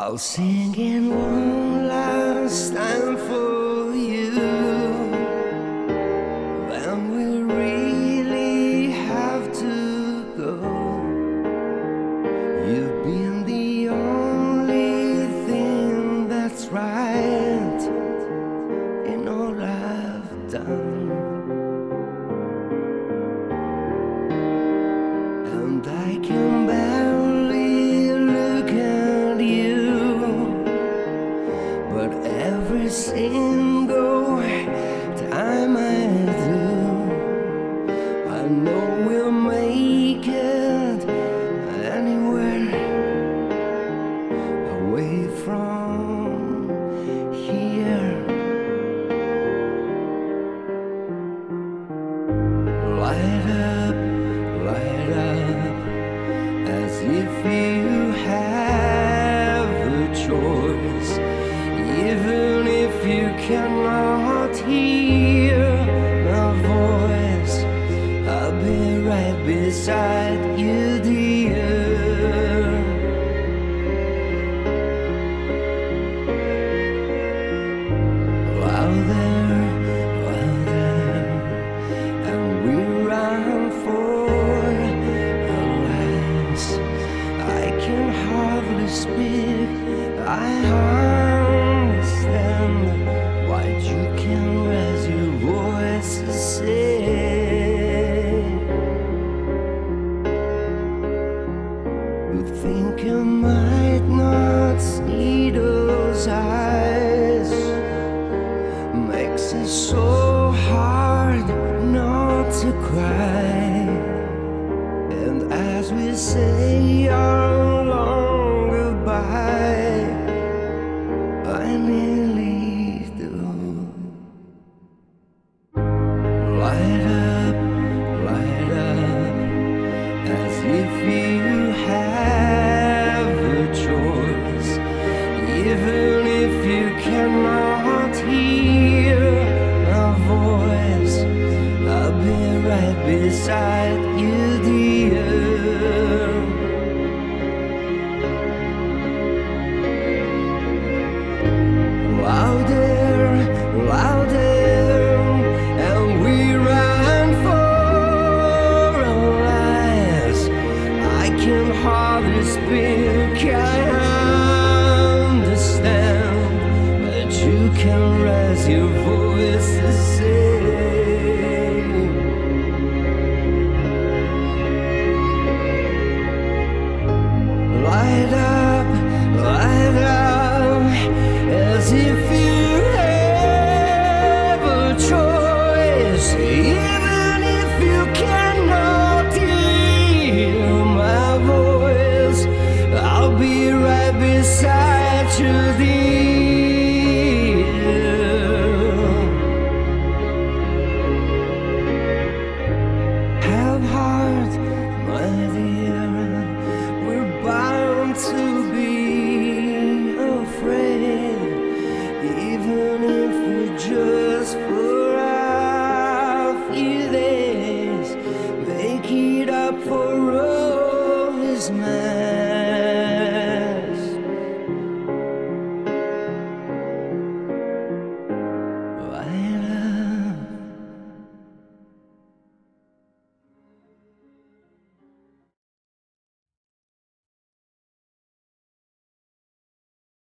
I'll sing in one last time for single you cannot hear my voice, I'll be right beside you, dear. Louder, louder, and we run for lives. I can hardly speak. I understand You think you might not see those eyes makes it so hard not to cry. And as we say our think I understand that you can raise your voice.